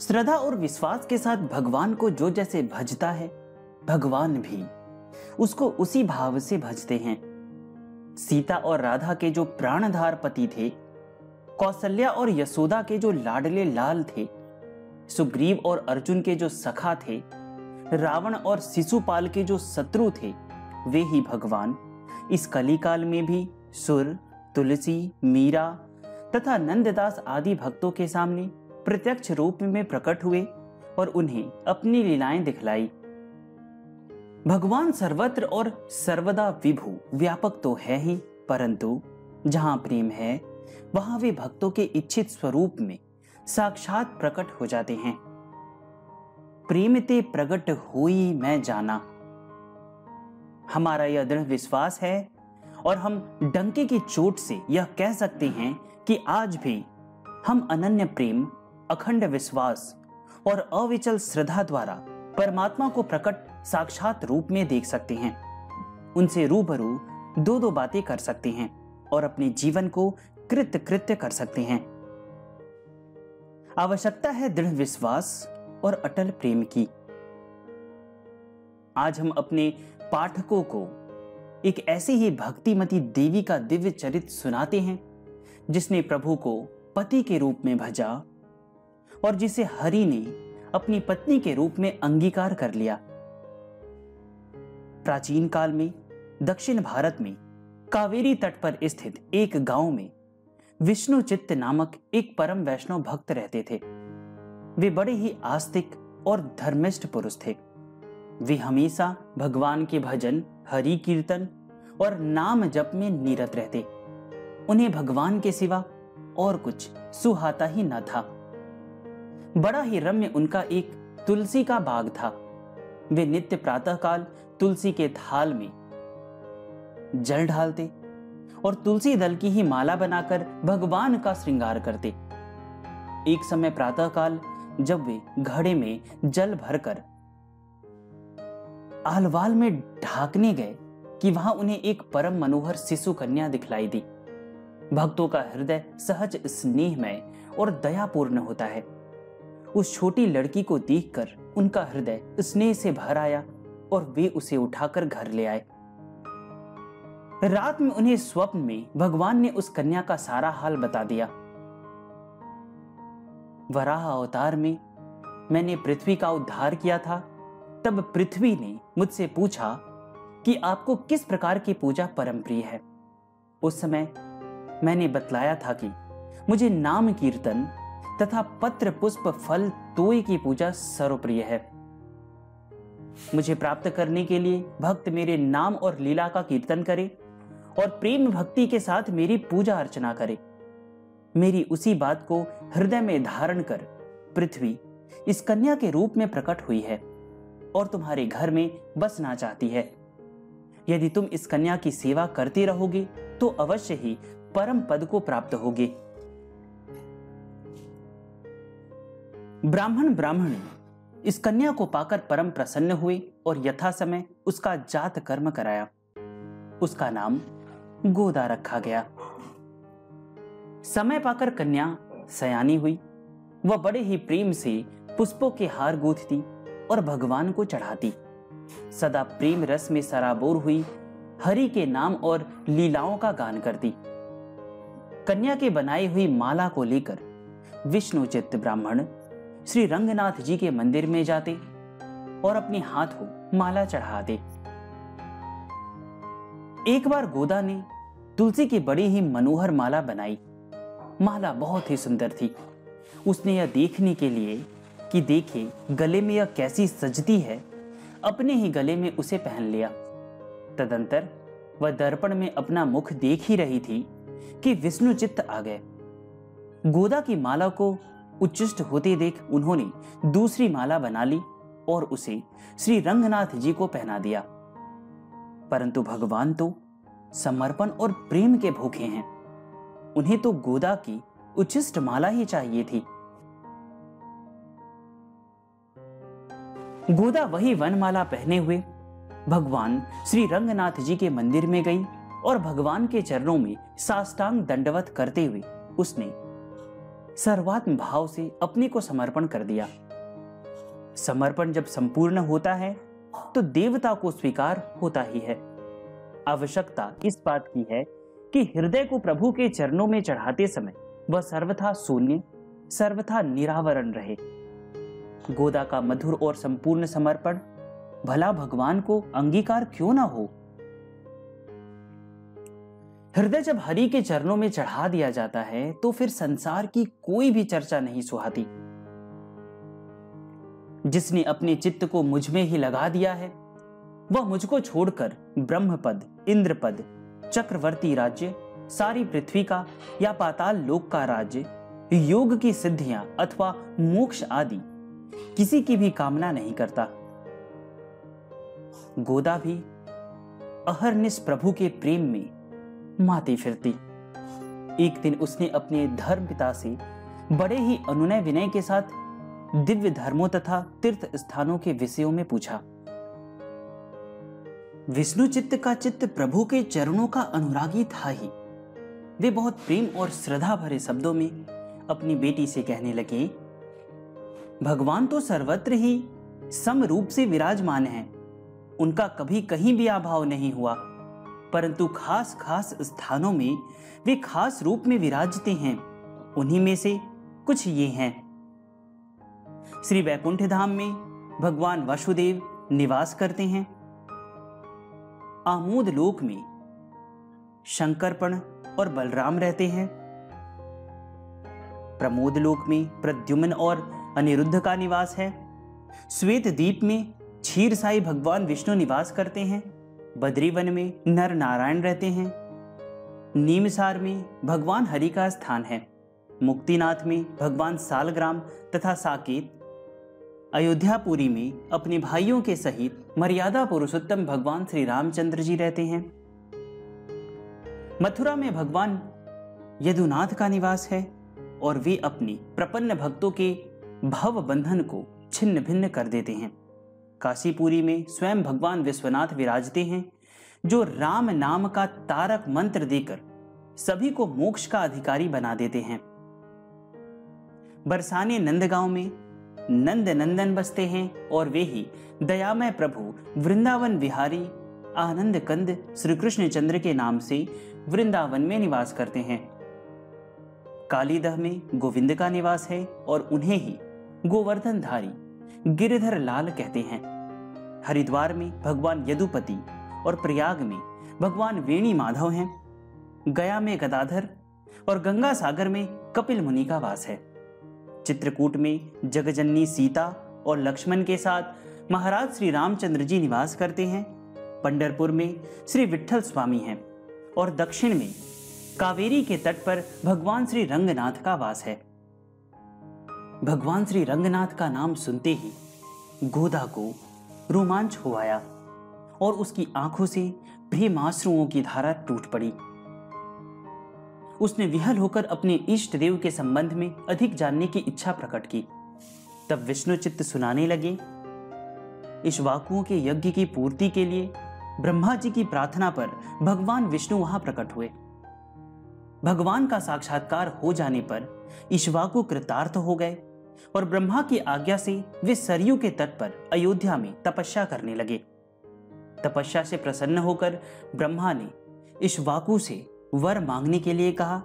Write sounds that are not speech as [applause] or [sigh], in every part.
श्रद्धा और विश्वास के साथ भगवान को जो जैसे भजता है, भगवान भी उसको उसी भाव से भजते हैं। सीता और राधा के जो प्राणधार पति थे कौशल्या और यशोदा के जो लाडले लाल थे, सुग्रीव और अर्जुन के जो सखा थे, रावण और शिशुपाल के जो शत्रु थे, वे ही भगवान। इस कलिकाल में भी सुर, तुलसी, मीरा तथा नंददास आदि भक्तों के सामने प्रत्यक्ष रूप में प्रकट हुए और उन्हें अपनी लीलाएँ दिखलाई। भगवान सर्वत्र और सर्वदा विभु व्यापक तो है ही, परंतु जहाँ प्रेम है, वहाँ वे भक्तों के इच्छित स्वरूप में साक्षात प्रकट हो जाते हैं। प्रेम ते प्रकट हुई मैं जाना। हमारा यह दृढ़ विश्वास है और हम डंके की चोट से यह कह सकते हैं कि आज भी हम अनन्य प्रेम अखंड विश्वास और अविचल श्रद्धा द्वारा परमात्मा को प्रकट साक्षात रूप में देख सकते हैं। उनसे रूबरू दो दो बातें कर सकते हैं और अपने जीवन को कृत कृत्य कर सकते हैं। आवश्यकता है दृढ़ विश्वास और अटल प्रेम की। आज हम अपने पाठकों को एक ऐसी ही भक्तिमती देवी का दिव्य चरित्र सुनाते हैं, जिसने प्रभु को पति के रूप में भजा और जिसे हरि ने अपनी पत्नी के रूप में अंगीकार कर लिया। प्राचीन काल में, दक्षिण भारत में, कावेरी तट पर स्थित एक गाँव में, विष्णु चित्त नामक एक परम वैष्णव भक्त रहते थे। वे बड़े ही आस्तिक और धर्मिष्ठ पुरुष थे। वे हमेशा भगवान के भजन, हरि कीर्तन और नाम जप में निरत रहते। उन्हें भगवान के सिवा और कुछ सुहाता ही न था। बड़ा ही रम्य उनका एक तुलसी का बाग था। वे नित्य प्रातःकाल तुलसी के थाल में जल ढालते और तुलसी दल की ही माला बनाकर भगवान का श्रृंगार करते। एक समय प्रातःकाल जब वे घड़े में जल भरकर आलवाल में ढाकने गए कि वहाँ उन्हें एक परम मनोहर शिशु कन्या दिखलाई दी। भक्तों का हृदय सहज स्नेहमय और दयापूर्ण होता है। उस छोटी लड़की को देखकर उनका हृदय स्नेह से भर आया और वे उसे उठाकर घर ले आए। रात में उन्हें स्वप्न में भगवान ने उस कन्या का सारा हाल बता दिया। वराह अवतार में मैंने पृथ्वी का उद्धार किया था। तब पृथ्वी ने मुझसे पूछा कि आपको किस प्रकार की पूजा परम प्रिय है। उस समय मैंने बतलाया था कि मुझे नाम कीर्तन तथा पत्र, पुष्प, फल तोय की पूजा सर्वप्रिय है। मुझे प्राप्त करने के लिए भक्त मेरे नाम और लीला का कीर्तन करे और प्रेम भक्ति के साथ मेरी पूजा अर्चना करे। मेरी उसी बात को हृदय में धारण कर पृथ्वी इस कन्या के रूप में प्रकट हुई है और तुम्हारे घर में बसना चाहती है। यदि तुम इस कन्या की सेवा करते रहोगे तो अवश्य ही परम पद को प्राप्त होगे। ब्राह्मण ब्राह्मण, इस कन्या को पाकर परम प्रसन्न हुए और यथा समय उसका जात कर्म कराया। उसका नाम गोदा रखा गया। समय पाकर कन्या सयानी हुई। वह बड़े ही प्रेम से पुष्पों के हार गूंथती और भगवान को चढ़ाती। सदा प्रेम रस में सराबोर हुई, हरि के नाम और लीलाओं का गान करती। कन्या के बनाई हुई माला को लेकर विष्णु चित्त ब्राह्मण श्री रंगनाथ जी के मंदिर में जाते और अपने हाथों माला चढ़ाते। एक बार गोदा ने तुलसी की बड़ी ही मनोहर माला बनाई। माला बहुत ही सुंदर थी। उसने यह देखने के लिए कि देखे, गले में यह कैसी सजती है। अपने ही गले में उसे पहन लिया। तदंतर वह दर्पण में अपना मुख देख ही रही थी कि विष्णु चित्त आ गए। गोदा की माला को उच्चिष्ट होते देख उन्होंने दूसरी माला बना ली और उसे श्री रंगनाथ जी को पहना दिया। परंतु भगवान तो समर्पण और प्रेम के भूखे हैं। उन्हें तो गोदा की उच्चिष्ट माला ही चाहिए थी। गोदा वही वनमाला पहने हुए भगवान श्री रंगनाथ जी के मंदिर में गई और भगवान के चरणों में साष्टांग दंडवत करते हुए उसने सर्वात्म भाव से अपने को समर्पण कर दिया। समर्पण जब संपूर्ण होता है तो देवता को स्वीकार होता ही है। आवश्यकता इस बात की है कि हृदय को प्रभु के चरणों में चढ़ाते समय वह सर्वथा शून्य, सर्वथा निरावरण रहे। गोदा का मधुर और संपूर्ण समर्पण, भला भगवान को अंगीकार क्यों ना हो? हृदय जब हरि के चरणों में चढ़ा दिया जाता है तो फिर संसार की कोई भी चर्चा नहीं सुहाती। जिसने अपने चित्त को मुझमें ही लगा दिया है, वह मुझको छोड़कर ब्रह्म पद इंद्र पद चक्रवर्ती राज्य, सारी पृथ्वी का या पाताल लोक का राज्य, योग की सिद्धियाँ अथवा मोक्ष आदि किसी की भी कामना नहीं करता। गोदा भी अहरनिश प्रभु के प्रेम में माती फिरती। एक दिन उसने अपने धर्म पिता से बड़े ही अनुनय विनय के साथ दिव्य धर्मों तथा तीर्थ स्थानों के विषयों में पूछा। विष्णु चित्त का चित्त प्रभु के चरणों का अनुरागी था ही। वे बहुत प्रेम और श्रद्धा भरे शब्दों में अपनी बेटी से कहने लगे, भगवान तो सर्वत्र ही सम रूप से विराजमान हैं। उनका कभी कहीं भी अभाव नहीं हुआ। परंतु खास खास स्थानों में वे खास रूप में विराजते हैं। उन्हीं में से कुछ ये हैं। श्री वैकुंठ धाम में भगवान वासुदेव निवास करते हैं। आमोद लोक में शंकरपण और बलराम रहते हैं। प्रमोद लोक में प्रद्युम्न और अनिरुद्ध का निवास है। श्वेत द्वीप में क्षीर साई भगवान विष्णु निवास करते हैं। बद्रीवन में नर नारायण रहते हैं। नीमसार में भगवान हरि का स्थान है। मुक्तिनाथ में भगवान सालग्राम तथा साकेत। अयोध्यापुरी में अपने भाइयों के सहित मर्यादा पुरुषोत्तम भगवान श्री रामचंद्र जी रहते हैं। मथुरा में भगवान यदुनाथ का निवास है और वे अपनी प्रपन्न भक्तों के भव बंधन को छिन्न भिन्न कर देते हैं। काशीपुरी में स्वयं भगवान विश्वनाथ विराजते हैं, जो राम नाम का तारक मंत्र देकर सभी को मोक्ष का अधिकारी बना देते हैं। बरसाने नंदगांव में नंद नंदन बसते हैं और वे ही दयामय प्रभु वृंदावन विहारी आनंद कंद श्री कृष्ण चंद्र के नाम से वृंदावन में निवास करते हैं। कालीदह में गोविंद का निवास है और उन्हें ही गोवर्धन धारी गिरिधर लाल कहते हैं। हरिद्वार में भगवान यदुपति और प्रयाग में भगवान वेणी माधव हैं। गया में गदाधर और गंगा सागर में कपिल मुनि का वास है। चित्रकूट में जगजननी सीता और लक्ष्मण के साथ महाराज श्री रामचंद्र जी निवास करते हैं। पंडरपुर में श्री विठल स्वामी हैं और दक्षिण में कावेरी के तट पर भगवान श्री रंगनाथ का वास है। भगवान श्री रंगनाथ का नाम सुनते ही गोदा को रोमांच हो आया और उसकी आँखों से प्रेमाश्रुओं की धारा टूट पड़ी। उसने विहल होकर अपने इष्ट देव के संबंध में अधिक जानने की इच्छा प्रकट की। तब विष्णु चित्त सुनाने लगे इश्वाकुओं के यज्ञ की पूर्ति के लिए ब्रह्मा जी की प्रार्थना पर भगवान विष्णु वहाँ प्रकट हुए। भगवान का साक्षात्कार हो जाने पर ईश्वाकु कृतार्थ हो गए। और ब्रह्मा की आज्ञा से वे सरयू के तट पर अयोध्या में तपस्या करने लगे। तपस्या से प्रसन्न होकर ब्रह्मा ने इश्वाकु से वर मांगने के लिए कहा।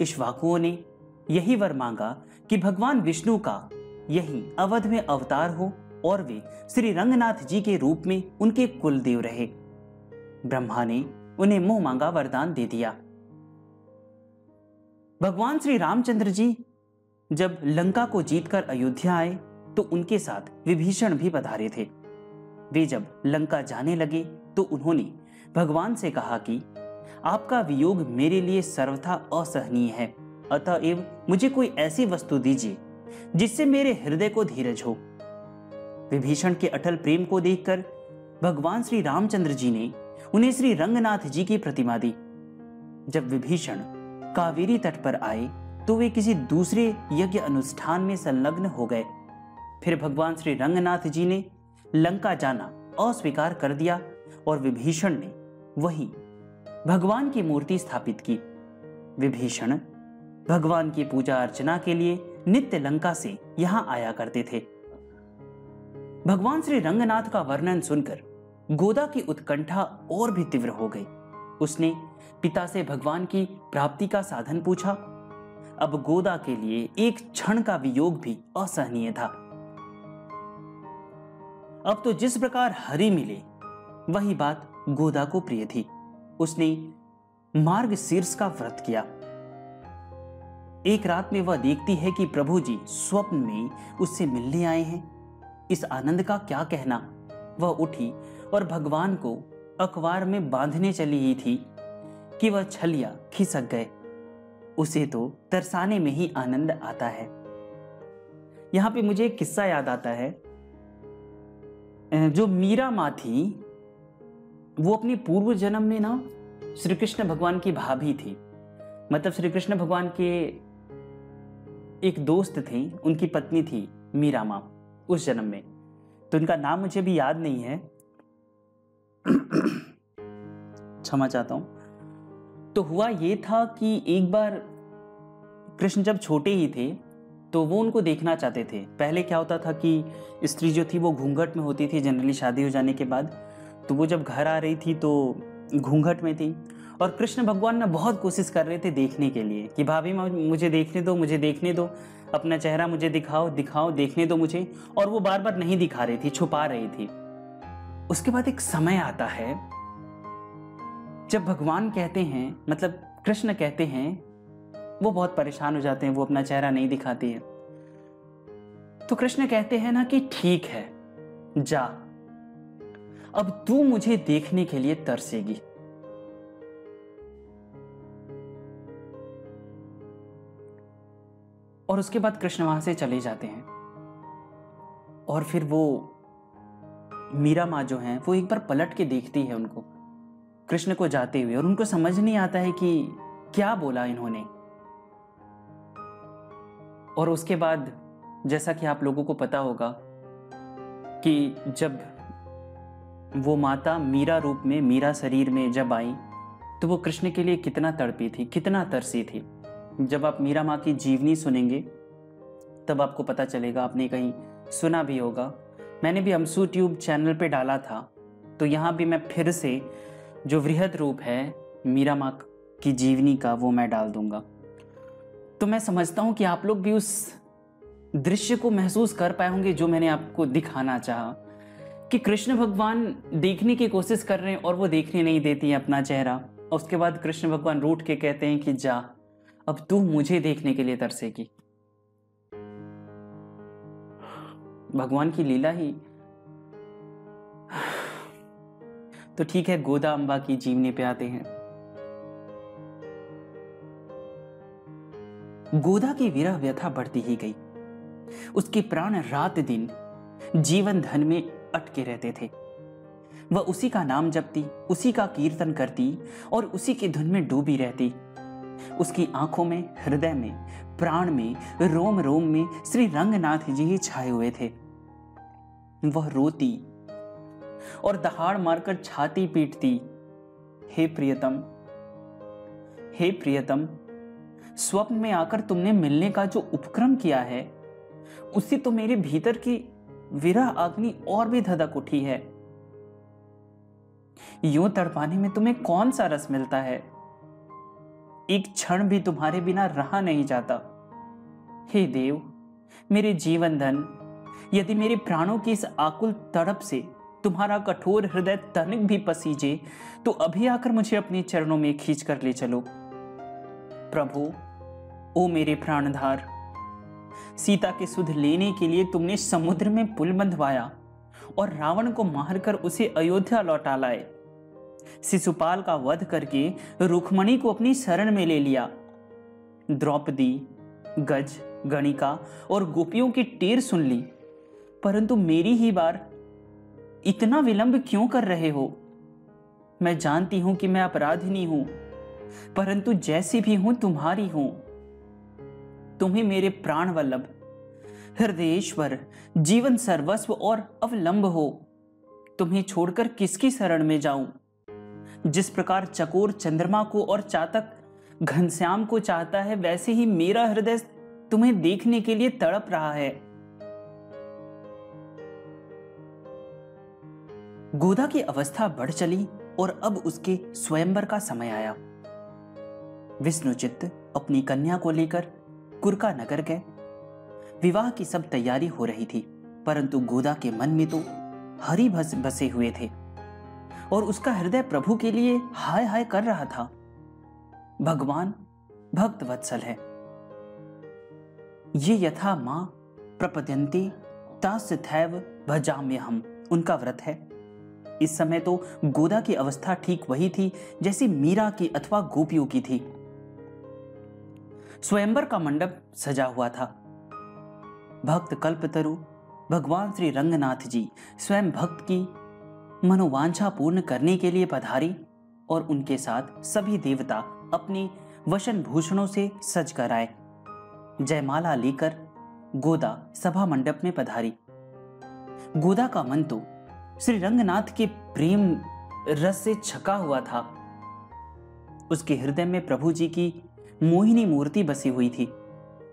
इश्वाकुओं ने यही वर मांगा कि भगवान विष्णु का यही अवध में अवतार हो और वे श्री रंगनाथ जी के रूप में उनके कुल देव रहे। ब्रह्मा ने उन्हें मुँह मांगा वरदान दे दिया। भगवान श्री रामचंद्र जी जब लंका को जीतकर अयोध्या आए तो उनके साथ विभीषण भी पधारे थे। वे जब लंका जाने लगे तो उन्होंने भगवान से कहा कि, आपका वियोग मेरे लिए सर्वथा असहनीय है। अतएव मुझे कोई ऐसी वस्तु दीजिए, जिससे मेरे हृदय को धीरज हो। विभीषण के अटल प्रेम को देखकर भगवान श्री रामचंद्र जी ने उन्हें श्री रंगनाथ जी की प्रतिमा दी। जब विभीषण कावेरी तट पर आए तो वे किसी दूसरे यज्ञ अनुष्ठान में संलग्न हो गए। फिर भगवान श्री रंगनाथ जी ने लंका जाना अस्वीकार कर दिया और विभीषण ने वही भगवान की मूर्ति स्थापित की। विभीषण भगवान की पूजा अर्चना के लिए नित्य लंका से यहाँ आया करते थे। भगवान श्री रंगनाथ का वर्णन सुनकर गोदा की उत्कंठा और भी तीव्र हो गई। उसने पिता से भगवान की प्राप्ति का साधन पूछा अब गोदा के लिए एक क्षण का वियोग भी असहनीय था। अब तो जिस प्रकार हरि मिले, वही बात गोदा को प्रिय थी। उसने मार्ग शीर्ष का व्रत किया। एक रात में वह देखती है कि प्रभु जी स्वप्न में उससे मिलने आए हैं। इस आनंद का क्या कहना? वह उठी और भगवान को अखबार में बांधने चली ही थी कि वह छलिया खिसक गए। उसे तो तरसाने में ही आनंद आता है। यहाँ पे मुझे एक किस्सा याद आता है। जो मीरा माँ थी, वो अपने पूर्व जन्म में ना श्री कृष्ण भगवान की भाभी थी। मतलब श्री कृष्ण भगवान के एक दोस्त थे, उनकी पत्नी थी मीरा माँ उस जन्म में। तो उनका नाम मुझे भी याद नहीं है। [coughs] क्षमा चाहता हूँ। तो हुआ ये था कि एक बार कृष्ण जब छोटे ही थे तो वो उनको देखना चाहते थे। पहले क्या होता था कि स्त्री जो थी वो घूंघट में होती थी, जनरली शादी हो जाने के बाद। तो वो जब घर आ रही थी तो घूंघट में थी। और कृष्ण भगवान ना बहुत कोशिश कर रहे थे देखने के लिए कि, भाभी मुझे देखने दो, मुझे देखने दो। अपना चेहरा मुझे दिखाओ दिखाओ, देखने दो मुझे। और वो बार बार नहीं दिखा रही थी, छुपा रही थी। उसके बाद एक समय आता है जब भगवान कहते हैं मतलब कृष्ण कहते हैं, वो बहुत परेशान हो जाते हैं, वो अपना चेहरा नहीं दिखाती है। तो कृष्ण कहते हैं ना कि ठीक है, जा। अब तू मुझे देखने के लिए तरसेगी। और उसके बाद कृष्ण वहाँ से चले जाते हैं। और फिर वो, मीरा माँ जो है, वो एक बार पलट के देखती है उनको। कृष्ण को जाते हुए और उनको समझ नहीं आता है कि क्या बोला इन्होंने। और उसके बाद जैसा कि आप लोगों को पता होगा कि जब वो माता मीरा रूप में, मीरा शरीर में जब आई तो वो कृष्ण के लिए कितना तड़पी थी, कितना तरसी थी। जब आप मीरा माँ की जीवनी सुनेंगे, तब आपको पता चलेगा, आपने कहीं सुना भी होगा। मैंने भी हमसू ट्यूब चैनल पे डाला था तो यहाँ भी मैं फिर से जो वृहद रूप है मीरा माँ की जीवनी का वो मैं डाल दूँगा। तो मैं समझता हूँ कि आप लोग भी उस दृश्य को महसूस कर पाए होंगे जो मैंने आपको दिखाना चाहा, कि कृष्ण भगवान देखने की कोशिश कर रहे हैं और वो देखने नहीं देती है अपना चेहरा। और उसके बाद कृष्ण भगवान रूठ के कहते हैं कि जा, अब तू मुझे देखने के लिए तरसेगी। भगवान की लीला ही तो ठीक है, गोदा अंबा की जीवनी पे आते हैं। गोदा की विरह व्यथा बढ़ती ही गई। उसके प्राण रात दिन जीवन धन में अटके रहते थे। वह उसी का नाम जपती, उसी का कीर्तन करती और उसी की धुन में डूबी रहती। उसकी आँखों में, हृदय में, प्राण में रोम रोम में श्री रंगनाथ जी ही छाए हुए थे। वह रोती और दहाड़ मारकर छाती पीटती हे प्रियतम हे प्रियतम, स्वप्न में आकर तुमने मिलने का जो उपक्रम किया है, उससे तो मेरे भीतर की विरह अग्नि और भी धधक उठी है। यूँ तड़पाने में तुम्हें कौन सा रस मिलता है? एक क्षण भी तुम्हारे बिना रहा नहीं जाता। हे देव, मेरे जीवन धन यदि मेरे प्राणों की इस आकुल तड़प से तुम्हारा कठोर हृदय तनिक भी पसीजे तो अभी आकर मुझे अपने चरणों में खींच कर ले चलो। प्रभु, ओ मेरे प्राणधार, सीता के सुध लेने के लिए तुमने समुद्र में पुल बंधवाया और रावण को मारकर उसे अयोध्या लौटा लाए। शिशुपाल का वध करके रुक्मणी को अपनी शरण में ले लिया। द्रौपदी, गज, गणिका और गोपियों की टेर सुन ली। परंतु मेरी ही बार इतना विलंब क्यों कर रहे हो? मैं जानती हूँ कि मैं अपराधिनी हूँ, परंतु जैसी भी हूँ, तुम्हारी हूँ। तुम्हें मेरे प्राण वल्लभ, हृदयेश्वर, जीवन सर्वस्व और अवलंब हो। तुम्हें छोड़कर किसकी शरण में जाऊँ? जिस प्रकार चकोर चंद्रमा को और चातक घनश्याम को चाहता है, वैसे ही मेरा हृदय तुम्हें देखने के लिए तड़प रहा है। गोदा की अवस्था बढ़ चली और अब उसके स्वयंवर का समय आया। विष्णुचित्त अपनी कन्या को लेकर कुरका नगर गए। विवाह की सब तैयारी हो रही थी, परंतु गोदा के मन में तो हरी भस बसे हुए थे और उसका हृदय प्रभु के लिए हाय हाय कर रहा था। भगवान भक्त वत्सल है। ये यथा माँ प्रपद्यंती भजाम्य हम उनका व्रत है। इस समय तो गोदा की अवस्था ठीक वही थी, जैसी मीरा की अथवा गोपियों की थी। स्वयंवर का मंडप सजा हुआ था। भक्त कल्पतरु, भगवान श्री रंगनाथ जी स्वयं भक्त की मनोवांछा पूर्ण करने के लिए पधारी और उनके साथ सभी देवता अपने वशन भूषणों से सज कर आए। जयमाला लेकर गोदा सभा मंडप में पधारी। गोदा का मन तो श्री रंगनाथ के प्रेम रस से छका हुआ था। उसके हृदय में प्रभु जी की मोहिनी मूर्ति बसी हुई थी।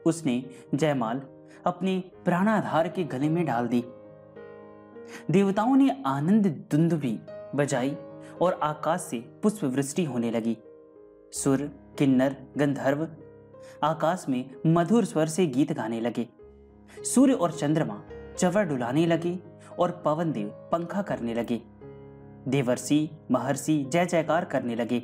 उसने जयमाल अपने प्राणाधार के गले में डाल दी। देवताओं ने आनंद दुंदुभी बजाई और आकाश से पुष्प वृष्टि होने लगी। सुर, किन्नर, गंधर्व आकाश में मधुर स्वर से गीत गाने लगे। सूर्य और चंद्रमा चवर डुलाने लगे। और पवन देव पंखा करने लगे। देवर्षि, महर्षि जय जयकार करने लगे।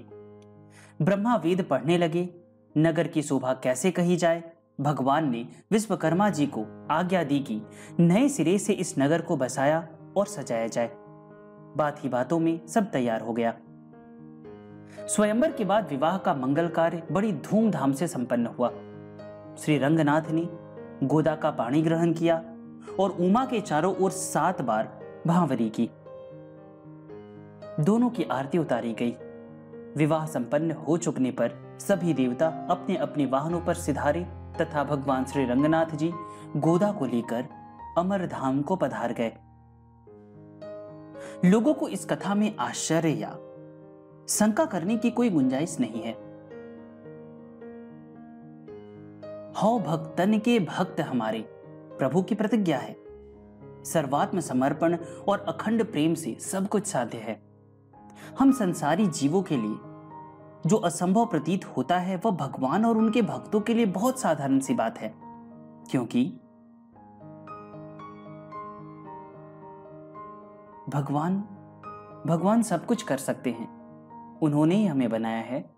ब्रह्मा वेद पढ़ने लगे। नगर की शोभा कैसे कही जाए? भगवान ने विश्वकर्मा जी को आज्ञा दी कि नए सिरे से इस नगर को बसाया और सजाया जाए। बात ही बातों में सब तैयार हो गया। स्वयंवर के बाद विवाह का मंगल कार्य बड़ी धूमधाम से संपन्न हुआ। श्री रंगनाथ ने गोदा का पाणी ग्रहण किया और उमा के चारों ओर सात बार भावरी की। दोनों की आरती उतारी गई। विवाह संपन्न हो चुकने पर सभी देवता अपने अपने वाहनों पर सिधारे तथा भगवान श्री रंगनाथ जी गोदा को लेकर अमर धाम को पधार गए। लोगों को इस कथा में आश्चर्य या शंका करने की कोई गुंजाइश नहीं है। हौ भक्तन के भक्त हमारे प्रभु की प्रतिज्ञा है। सर्वात्म समर्पण और अखंड प्रेम से सब कुछ साध्य है। हम संसारी जीवों के लिए, जो असंभव प्रतीत होता है, वह भगवान और उनके भक्तों के लिए बहुत साधारण सी बात है। क्योंकि भगवान भगवान सब कुछ कर सकते हैं। उन्होंने ही हमें बनाया है।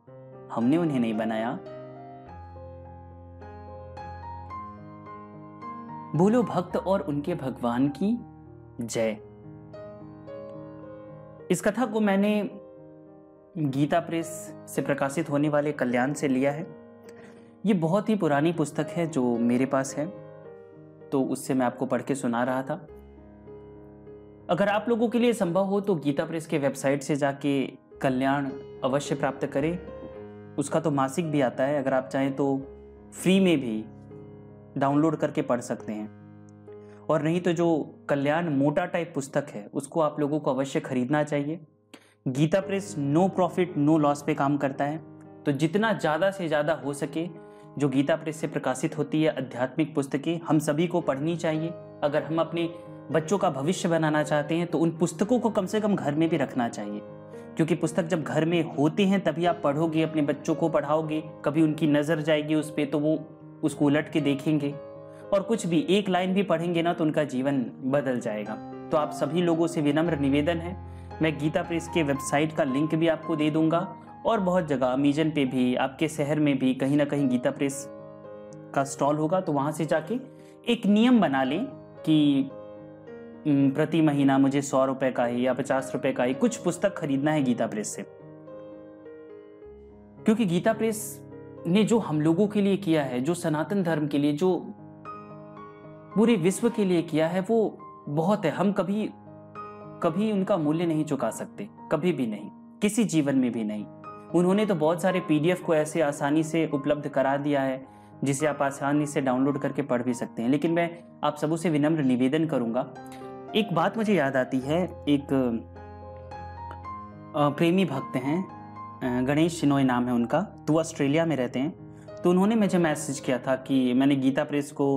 हमने उन्हें नहीं बनाया। बोलो भक्त और उनके भगवान की जय। इस कथा को मैंने गीता प्रेस से प्रकाशित होने वाले कल्याण से लिया है। ये बहुत ही पुरानी पुस्तक है जो मेरे पास है तो उससे मैं आपको पढ़ के सुना रहा था। अगर आप लोगों के लिए संभव हो तो गीता प्रेस के वेबसाइट से जाके कल्याण अवश्य प्राप्त करें। उसका तो मासिक भी आता है, अगर आप चाहें तो फ्री में भी डाउनलोड करके पढ़ सकते हैं। और नहीं तो जो कल्याण मोटा टाइप पुस्तक है, उसको आप लोगों को अवश्य खरीदना चाहिए। Gita Press no profit, no loss पे काम करता है। तो जितना ज़्यादा से ज़्यादा हो सके, जो गीता प्रेस से प्रकाशित होती है आध्यात्मिक पुस्तकें, हम सभी को पढ़नी चाहिए। अगर हम अपने बच्चों का भविष्य बनाना चाहते हैं तो उन पुस्तकों को कम से कम घर में भी रखना चाहिए। क्योंकि पुस्तक जब घर में होती हैं, तभी आप पढ़ोगे, अपने बच्चों को पढ़ाओगे, कभी उनकी नज़र जाएगी उस पर तो वो उसको उलट के देखेंगे। और कुछ भी एक लाइन भी पढ़ेंगे ना तो उनका जीवन बदल जाएगा। तो आप सभी लोगों से विनम्र निवेदन है। मैं गीता प्रेस के वेबसाइट का लिंक भी आपको दे दूँगा। और बहुत जगह अमीजन पे भी, आपके शहर में भी कहीं ना कहीं गीता प्रेस का स्टॉल होगा तो वहाँ से जाके एक नियम बना लें कि प्रति महीना मुझे सौ रुपए का ही या पचास रुपए का ही कुछ पुस्तक खरीदना है गीता प्रेस से। क्योंकि गीता प्रेस ने जो हम लोगों के लिए किया है, जो सनातन धर्म के लिए, जो पूरे विश्व के लिए किया है, वो बहुत है। हम कभी कभी उनका मूल्य नहीं चुका सकते, कभी भी नहीं, किसी जीवन में भी नहीं। उन्होंने तो बहुत सारे पीडीएफ को ऐसे आसानी से उपलब्ध करा दिया है, जिसे आप आसानी से डाउनलोड करके पढ़ भी सकते हैं। लेकिन मैं आप सबों से विनम्र निवेदन करूँगा, एक बात मुझे याद आती है, एक प्रेमी भक्त हैं गणेश शिनोय नाम है उनका। तो वो ऑस्ट्रेलिया में रहते हैं। तो उन्होंने मुझे मैसेज किया था कि मैंने गीता प्रेस को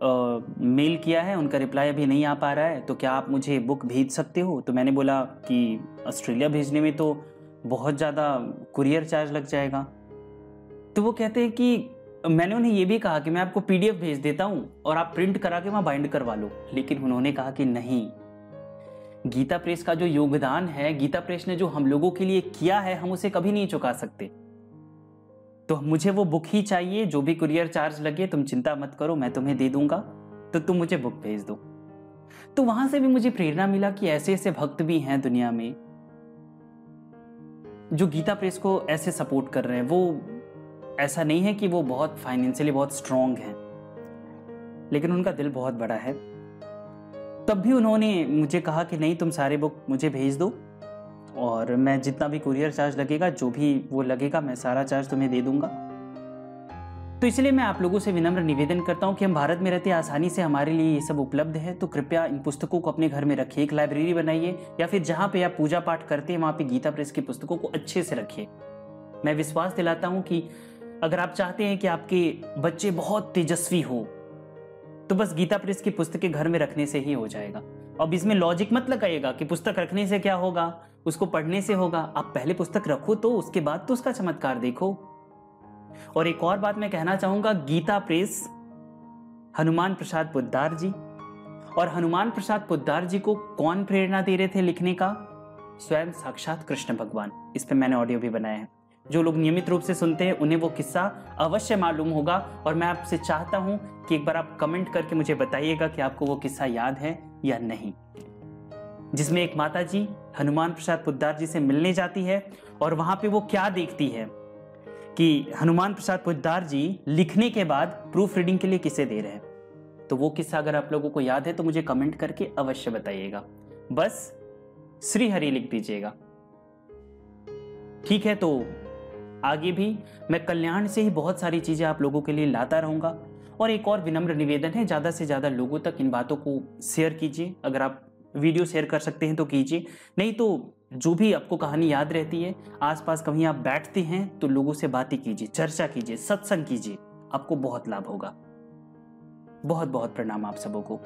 मेल किया है, उनका रिप्लाई अभी नहीं आ पा रहा है तो क्या आप मुझे बुक भेज सकते हो? तो मैंने बोला कि ऑस्ट्रेलिया भेजने में तो बहुत ज़्यादा कुरियर चार्ज लग जाएगा। तो वो कहते हैं कि मैंने उन्हें ये भी कहा कि मैं आपको पीडीएफ भेज देता हूँ और आप प्रिंट करा के वहाँ बाइंड करवा लो। लेकिन उन्होंने कहा कि नहीं। गीता प्रेस का जो योगदान है, गीता प्रेस ने जो हम लोगों के लिए किया है, हम उसे कभी नहीं चुका सकते। तो मुझे वो बुक ही चाहिए, जो भी कुरियर चार्ज लगे, तुम चिंता मत करो, मैं तुम्हें दे दूँगा। तो तुम मुझे बुक भेज दो। तो वहाँ से भी मुझे प्रेरणा मिला कि ऐसे ऐसे भक्त भी हैं दुनिया में, जो गीता प्रेस को ऐसे सपोर्ट कर रहे हैं। वो ऐसा नहीं है कि वो बहुत फाइनेंशियली बहुत स्ट्रांग हैं, लेकिन उनका दिल बहुत बड़ा है। तब भी उन्होंने मुझे कहा कि नहीं, तुम सारे बुक मुझे भेज दो और मैं जितना भी कुरियर चार्ज लगेगा, जो भी वो लगेगा, मैं सारा चार्ज तुम्हें दे दूँगा। तो इसलिए मैं आप लोगों से विनम्र निवेदन करता हूँ कि हम भारत में रहते आसानी से हमारे लिए ये सब उपलब्ध है। तो कृपया इन पुस्तकों को अपने घर में रखिए, एक लाइब्रेरी बनाइए या फिर जहाँ पे आप पूजा पाठ करते हैं, वहाँ पे गीता प्रेस की पुस्तकों को अच्छे से रखिए। मैं विश्वास दिलाता हूँ कि अगर आप चाहते हैं कि आपके बच्चे बहुत तेजस्वी हो तो बस गीता प्रेस की पुस्तकें घर में रखने से ही हो जाएगा। अब इसमें लॉजिक मत लगाइएगा कि पुस्तक रखने से क्या होगा? उसको पढ़ने से होगा। आप पहले पुस्तक रखो तो उसके बाद तो उसका चमत्कार देखो। और एक और बात मैं कहना चाहूँगा, गीता प्रेस, हनुमान प्रसाद पुद्दार जी। और हनुमान प्रसाद पुद्दार जी को कौन प्रेरणा दे रहे थे लिखने का? स्वयं साक्षात कृष्ण भगवान। इस पर मैंने ऑडियो भी बनाया है। जो लोग नियमित रूप से सुनते हैं, उन्हें वो किस्सा अवश्य मालूम होगा। और मैं आपसे चाहता हूँ कि एक बार आप कमेंट करके मुझे बताइएगा कि आपको वो किस्सा याद है या नहीं। जिसमें एक माता जी हनुमान प्रसाद पुद्दार जी से मिलने जाती है और वहाँ पे वो क्या देखती है कि हनुमान प्रसाद पुद्दार जी लिखने के बाद प्रूफ रीडिंग के लिए किसे दे रहे हैं। तो वो किस्सा अगर आप लोगों को याद है तो मुझे कमेंट करके अवश्य बताइएगा। बस श्री हरि लिख दीजिएगा। ठीक है तो आगे भी मैं कल्याण से ही बहुत सारी चीज़ें आप लोगों के लिए लाता रहूँगा। और एक और विनम्र निवेदन है, ज़्यादा से ज़्यादा लोगों तक इन बातों को शेयर कीजिए। अगर आप वीडियो शेयर कर सकते हैं तो कीजिए। नहीं तो जो भी आपको कहानी याद रहती है, आसपास कहीं आप बैठते हैं तो लोगों से बातें कीजिए, चर्चा कीजिए, सत्संग कीजिए। आपको बहुत लाभ होगा। बहुत बहुत प्रणाम आप सबों को।